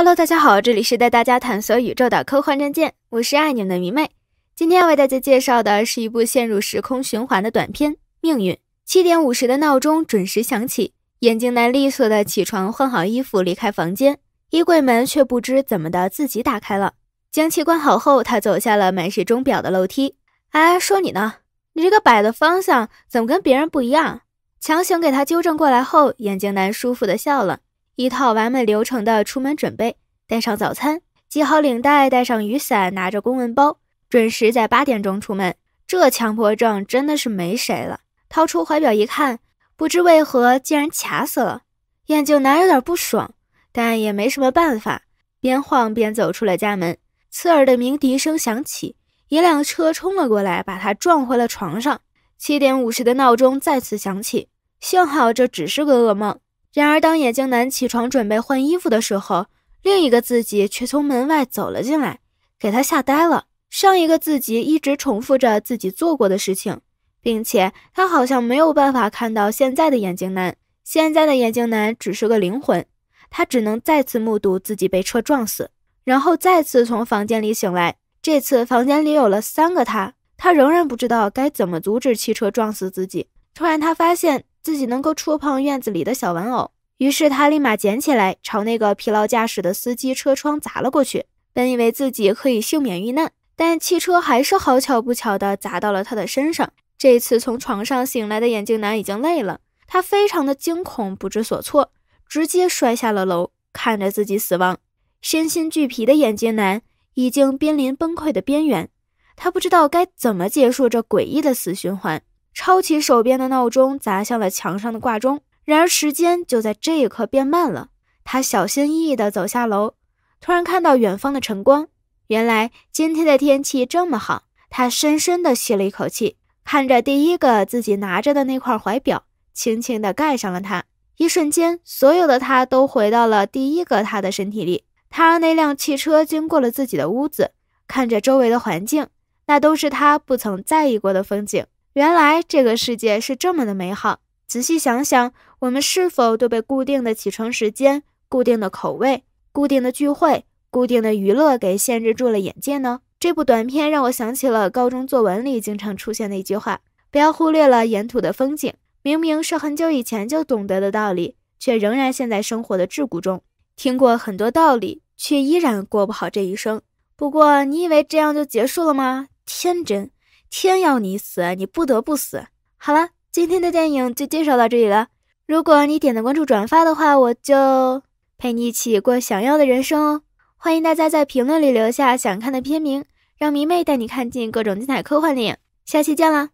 Hello，大家好，这里是带大家探索宇宙的科幻战舰，我是爱你们的迷妹。今天要为大家介绍的是一部陷入时空循环的短片《命运》。七点五十的闹钟准时响起，眼镜男利索的起床，换好衣服离开房间，衣柜门却不知怎么的自己打开了。将其关好后，他走下了满是钟表的楼梯。哎，说你呢，你这个摆的方向怎么跟别人不一样？强行给他纠正过来后，眼镜男舒服的笑了。一套完美流程的出门准备，带上早餐，系好领带，带上雨伞，拿着公文包，准时在八点钟出门。这强迫症真的是没谁了。掏出怀表一看，不知为何竟然卡死了。眼镜男有点不爽，但也没什么办法，边晃边走出了家门。刺耳的鸣笛声响起，一辆车冲了过来，把他撞回了床上。七点五十的闹钟再次响起，幸好这只是个噩梦。然而，当眼镜男起床准备换衣服的时候，另一个自己却从门外走了进来，给他吓呆了。上一个自己一直重复着自己做过的事情，并且他好像没有办法看到现在的眼镜男。现在的眼镜男只是个灵魂，他只能再次目睹自己被车撞死，然后再次从房间里醒来。这次房间里有了三个他，他仍然不知道该怎么阻止汽车撞死自己。突然，他发现。自己能够触碰院子里的小玩偶，于是他立马捡起来，朝那个疲劳驾驶的司机车窗砸了过去。本以为自己可以幸免遇难，但汽车还是好巧不巧地砸到了他的身上。这次从床上醒来的眼镜男已经累了，他非常的惊恐，不知所措，直接摔下了楼，看着自己死亡。身心俱疲的眼镜男已经濒临崩溃的边缘，他不知道该怎么结束这诡异的死循环。抄起手边的闹钟，砸向了墙上的挂钟。然而时间就在这一刻变慢了。他小心翼翼地走下楼，突然看到远方的晨光。原来今天的天气这么好。他深深地吸了一口气，看着第一个自己拿着的那块怀表，轻轻地盖上了它。一瞬间，所有的他都回到了第一个他的身体里。他让那辆汽车经过了自己的屋子，看着周围的环境，那都是他不曾在意过的风景。原来这个世界是这么的美好。仔细想想，我们是否都被固定的起床时间、固定的口味、固定的聚会、固定的娱乐给限制住了眼界呢？这部短片让我想起了高中作文里经常出现的一句话：不要忽略了沿途的风景。明明是很久以前就懂得的道理，却仍然陷在生活的桎梏中。听过很多道理，却依然过不好这一生。不过，你以为这样就结束了吗？天真。天要你死，你不得不死。好了，今天的电影就介绍到这里了。如果你点赞、关注、转发的话，我就陪你一起过想要的人生哦。欢迎大家在评论里留下想看的片名，让迷妹带你看尽各种精彩科幻电影。下期见啦！